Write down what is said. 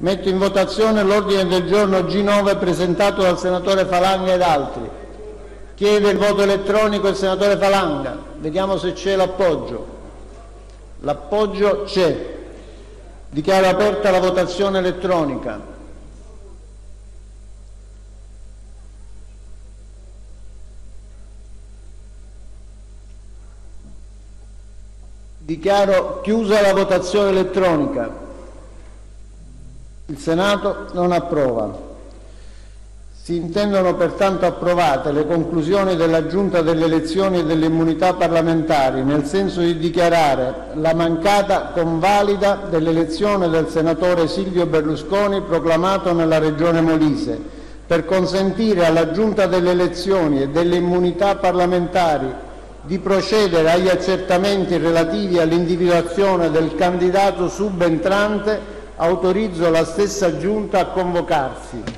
Metto in votazione l'ordine del giorno G9 presentato dal senatore Falanga ed altri. Chiede il voto elettronico il senatore Falanga. Vediamo se c'è l'appoggio. L'appoggio c'è. Dichiaro aperta la votazione elettronica. Dichiaro chiusa la votazione elettronica. Il Senato non approva. Si intendono pertanto approvate le conclusioni della Giunta delle elezioni e delle immunità parlamentari nel senso di dichiarare la mancata convalida dell'elezione del senatore Silvio Berlusconi proclamato nella Regione Molise, per consentire alla Giunta delle elezioni e delle immunità parlamentari di procedere agli accertamenti relativi all'individuazione del candidato subentrante, autorizzo la stessa Giunta a convocarsi.